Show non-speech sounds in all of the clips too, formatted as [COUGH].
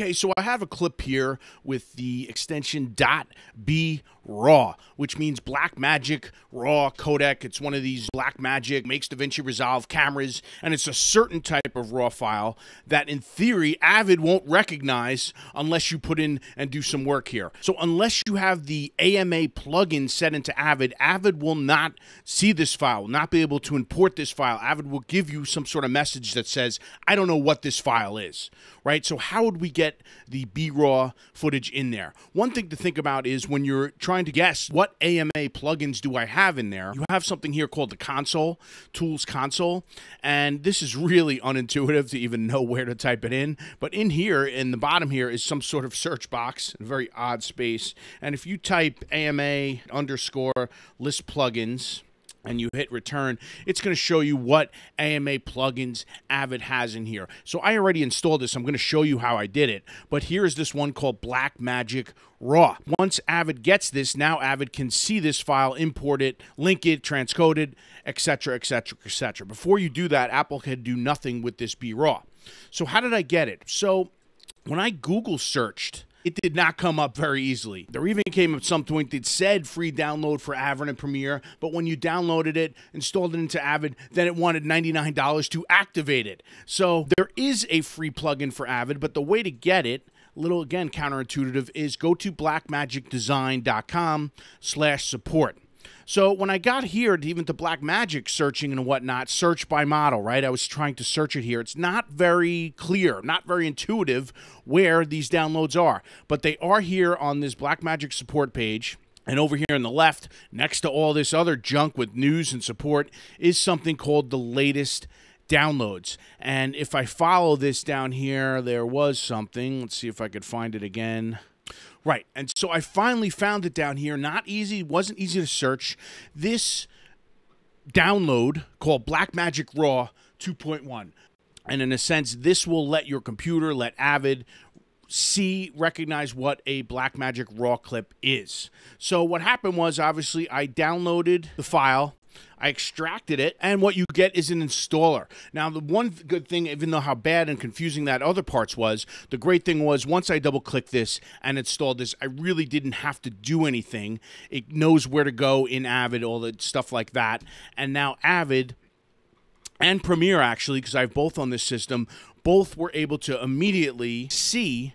Okay, so I have a clip here with the extension .b raw, which means Blackmagic RAW codec. It's one of these Blackmagic makes DaVinci Resolve cameras, and it's a certain type of RAW file that, in theory, Avid won't recognize unless you put in and do some work here. So unless you have the AMA plugin set into Avid, Avid will not see this file, will not be able to import this file. Avid will give you some sort of message that says, "I don't know what this file is." Right? So how would we get the B-RAW footage in there? One thing to think about is when you're trying to guess what AMA plugins do I have in there, you have something here called the console, Tools Console, and this is really unintuitive to even know where to type it in. But in here, in the bottom here, is some sort of search box, a very odd space. And if you type AMA underscore list plugins, and you hit return, it's going to show you what AMA plugins Avid has in here. So I already installed this. I'm going to show you how I did it. But here's this one called Blackmagic Raw. Once Avid gets this, now Avid can see this file, import it, link it, transcode it, etc., etc., etc. Before you do that, Apple can do nothing with this B Raw. So how did I get it? So when I Google searched it did not come up very easily. There even came at some point that said free download for Avid and Premiere, but when you downloaded it, installed it into Avid, then it wanted $99 to activate it. So there is a free plugin for Avid, but the way to get it little again counterintuitive is go to blackmagicdesign.com slash support so when I got here, to even to Blackmagic searching and whatnot, search by model, right? I was trying to search it here. It's not very clear, not very intuitive where these downloads are, but they are here on this Blackmagic support page. And over here on the left, next to all this other junk with news and support, is something called the latest downloads. And if I follow this down here, there was something. Let's see if I could find it again. Right. And so I finally found it down here. Not easy, wasn't easy to search. This download called Blackmagic Raw 2.1. And in a sense, this will let your computer, let Avid see, recognize what a Blackmagic Raw clip is. So what happened was obviously I downloaded the file I extracted it, and what you get is an installer. Now, the one good thing, even though how bad and confusing that other parts was, the great thing was once I double clicked this and installed this, I really didn't have to do anything. It knows where to go in Avid, all the stuff like that. And now Avid and Premiere, actually, because I have both on this system, both were able to immediately see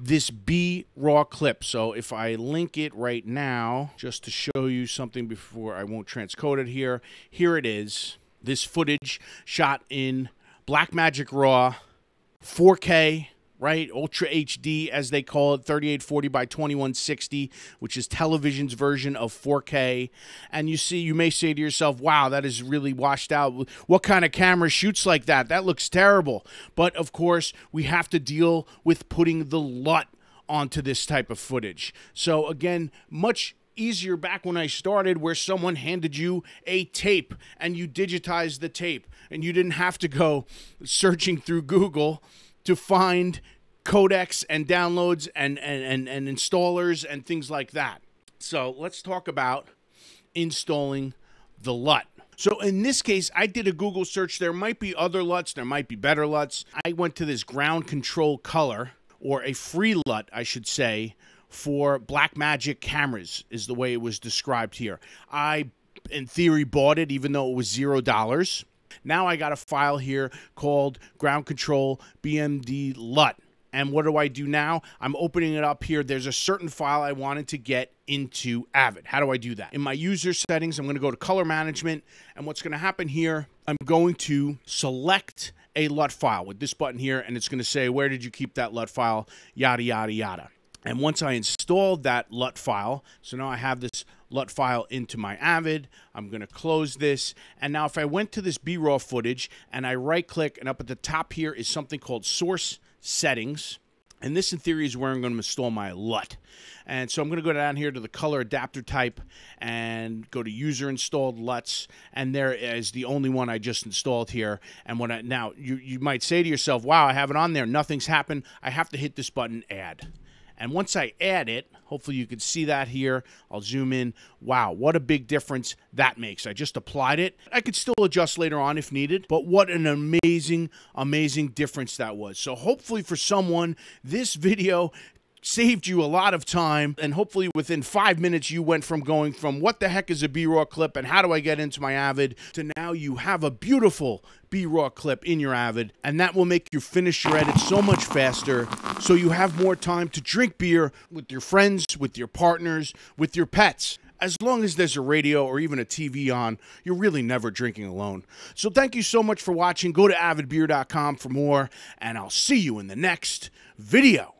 this B raw clip. So if I link it right now, just to show you something before I won't transcode it here, here it is. This footage shot in Blackmagic Raw, 4K, right? Ultra HD, as they call it, 3840 by 2160, which is television's version of 4K. And you see, you may say to yourself, wow, that is really washed out. What kind of camera shoots like that? That looks terrible. But of course, we have to deal with putting the LUT onto this type of footage. So again, much easier back when I started where someone handed you a tape and you digitized the tape and you didn't have to go [LAUGHS] searching through Google to find codecs and downloads and, and, and, and installers and things like that. So let's talk about installing the LUT. So in this case, I did a Google search. There might be other LUTs, there might be better LUTs. I went to this ground control color, or a free LUT, I should say, for Blackmagic cameras, is the way it was described here. I, in theory, bought it even though it was zero dollars. Now I got a file here called ground control BMD LUT. And what do I do now? I'm opening it up here. There's a certain file I wanted to get into Avid. How do I do that? In my user settings, I'm going to go to color management. And what's going to happen here, I'm going to select a LUT file with this button here. And it's going to say, where did you keep that LUT file? Yada, yada, yada. And once I installed that LUT file, so now I have this LUT file into my Avid. I'm going to close this. And now if I went to this B-raw footage and I right click and up at the top here is something called source settings. And this in theory is where I'm going to install my LUT. And so I'm going to go down here to the color adapter type and go to user installed LUTs. And there is the only one I just installed here. And when I, now you, you might say to yourself, wow, I have it on there. Nothing's happened. I have to hit this button add And once I add it, hopefully you can see that here. I'll zoom in. Wow, what a big difference that makes. I just applied it. I could still adjust later on if needed, but what an amazing, amazing difference that was. So hopefully for someone, this video saved you a lot of time and hopefully within five minutes you went from going from what the heck is a b-raw clip and how do i get into my avid to now you have a beautiful b-raw clip in your avid and that will make you finish your edit so much faster so you have more time to drink beer with your friends with your partners with your pets as long as there's a radio or even a TV on, you're really never drinking alone. So thank you so much for watching. Go to avidbeer.com for more, and I'll see you in the next video.